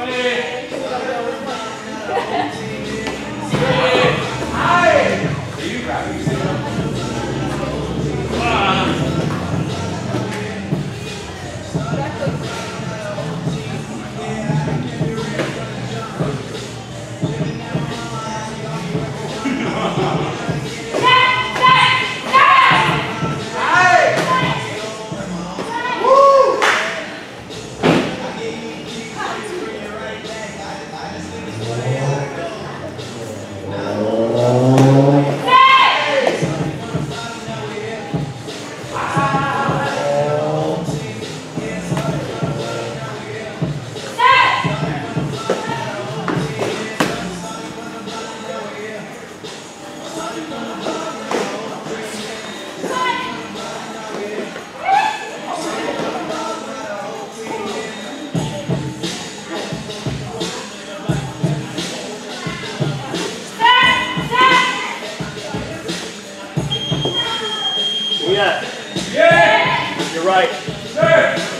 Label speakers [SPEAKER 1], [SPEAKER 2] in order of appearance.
[SPEAKER 1] 빨리. Yeah. Yeah. You're right. Sir.